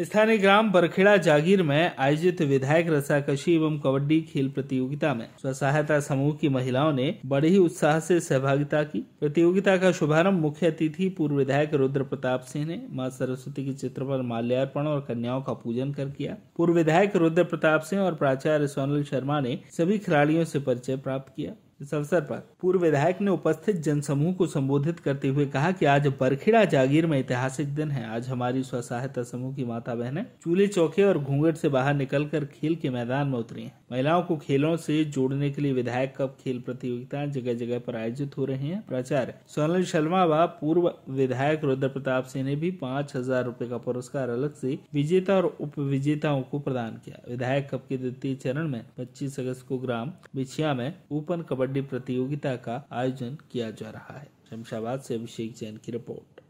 स्थानीय ग्राम बरखेड़ा जागीर में आयोजित विधायक रसाकशी एवं कबड्डी खेल प्रतियोगिता में स्व सहायता समूह की महिलाओं ने बड़े ही उत्साह से सहभागिता की। प्रतियोगिता का शुभारंभ मुख्य अतिथि पूर्व विधायक रुद्र प्रताप सिंह ने माँ सरस्वती के चित्र पर माल्यार्पण और कन्याओं का पूजन कर किया। पूर्व विधायक रुद्र प्रताप सिंह और प्राचार्य सोनल शर्मा ने सभी खिलाड़ियों से परिचय प्राप्त किया। इस अवसर पर पूर्व विधायक ने उपस्थित जनसमूह को संबोधित करते हुए कहा कि आज बरखेड़ा जागीर में ऐतिहासिक दिन है। आज हमारी स्व सहायता समूह की माता बहनें चूल्हे चौके और घूंघट से बाहर निकलकर खेल के मैदान में उतरी हैं। महिलाओं को खेलों से जोड़ने के लिए विधायक कप खेल प्रतियोगिताएँ जगह जगह पर आयोजित हो रही हैं। प्राचार्य सोनल शर्मा व पूर्व विधायक रुद्र प्रताप सिंह ने भी पाँच हज़ार रूपए का पुरस्कार अलग से विजेता और उप विजेताओं को प्रदान किया। विधायक कप के द्वितीय चरण में 25 अगस्त को ग्राम बिछिया में ओपन कबड्डी प्रतियोगिता का आयोजन किया जा रहा है। शमशाबाद से अभिषेक जैन की रिपोर्ट।